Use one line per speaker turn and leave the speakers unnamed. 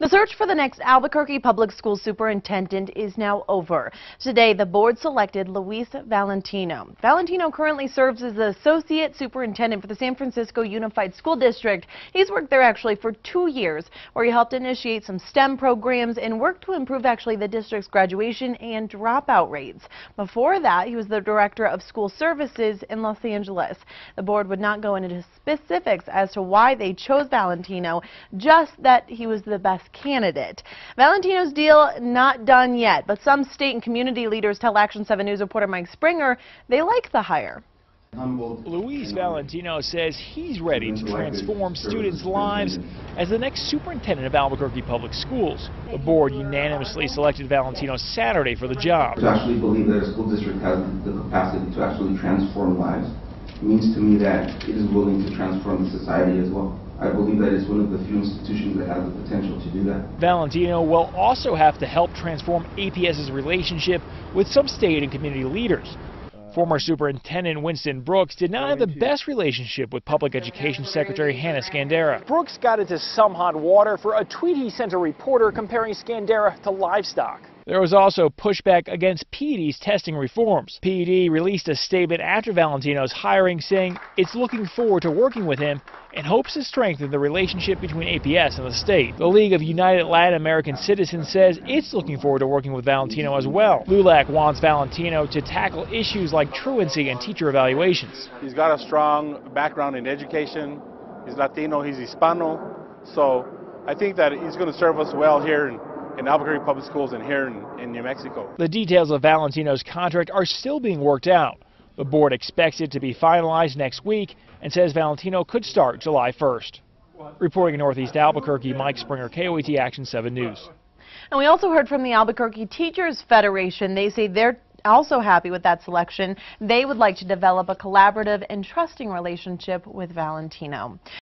The search for the next Albuquerque Public School Superintendent is now over. Today, the board selected Luis Valentino. Valentino currently serves as the Associate Superintendent for the San Francisco Unified School District. He's worked there actually for two years, where he helped initiate some STEM programs and worked to improve actually the district's graduation and dropout rates. Before that, he was the Director of School Services in Los Angeles. The board would not go into specifics as to why they chose Valentino, just that he was the best candidate. Valentino's deal not done yet, but some state and community leaders tell Action 7 News reporter Mike Springer they like the hire.
Luis Valentino says he's ready to transform students' lives as the next superintendent of Albuquerque Public Schools. The board unanimously selected Valentino Saturday for the job.
To actually believe that a school district has the capacity to actually transform lives means to me that it is willing to transform the society as well. I believe that it's one of the few institutions that has the potential to do that.
Valentino will also have to help transform APS's relationship with some state and community leaders. Former Superintendent Winston Brooks did not have the best relationship with Public Education Secretary Hanna Skandera. Brooks got into some hot water for a tweet he sent a reporter comparing Skandera to livestock. There was also pushback against PED's testing reforms. PED released a statement after Valentino's hiring saying it's looking forward to working with him and hopes to strengthen the relationship between APS and the state. The League of United Latin American Citizens says it's looking forward to working with Valentino as well. LULAC wants Valentino to tackle issues like truancy and teacher evaluations.
He's got a strong background in education. He's Latino, he's Hispano. So I think that he's going to serve us well here in in Albuquerque Public Schools and here in, in New Mexico.
The details of Valentino's contract are still being worked out. The board expects it to be finalized next week and says Valentino could start July 1st. Reporting in Northeast Albuquerque, Mike Springer, KOAT Action 7 News.
And we also heard from the Albuquerque Teachers Federation. They say they're also happy with that selection. They would like to develop a collaborative and trusting relationship with Valentino.